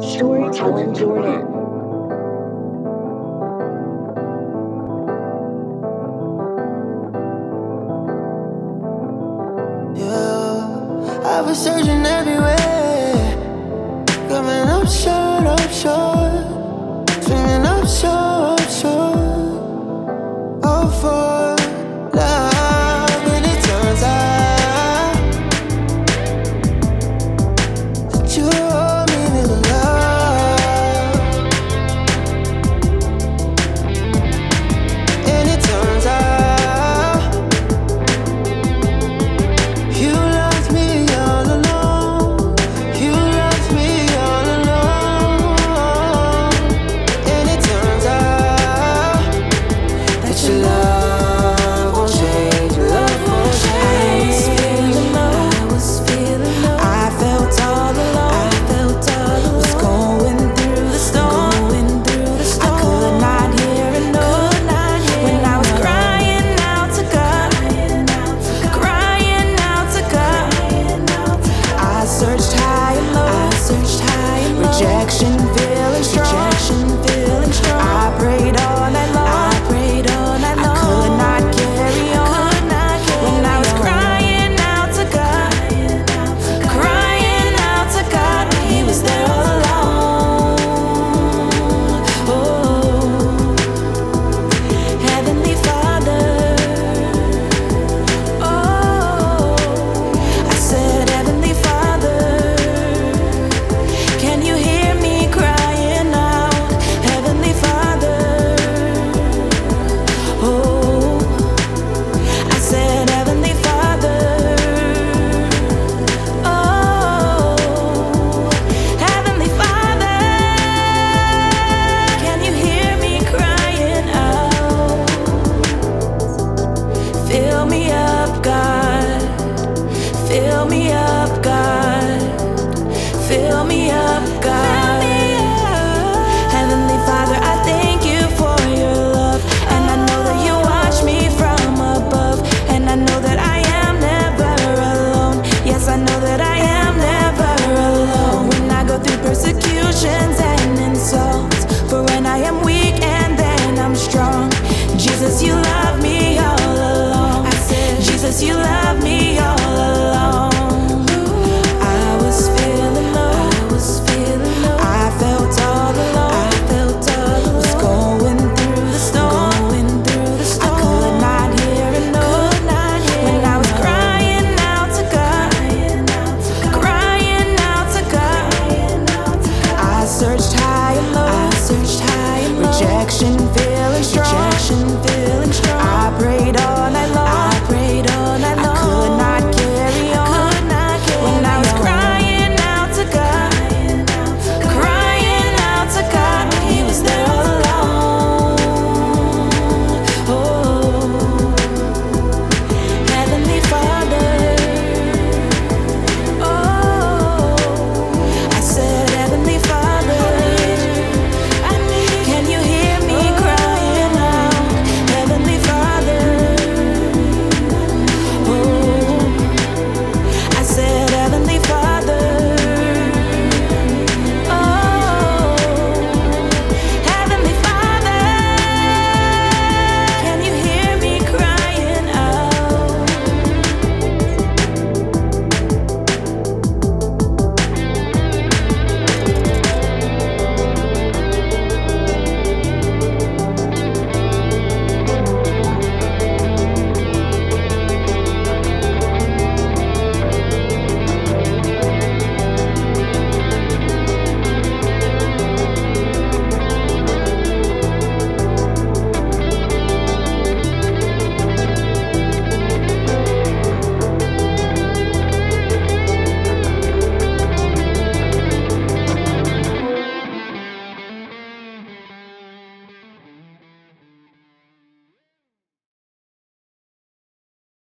Storytellin Jordan. Yeah, I was searching everywhere, coming up short. Fill me up, God. Fill me up, God. rejection, feeling strong.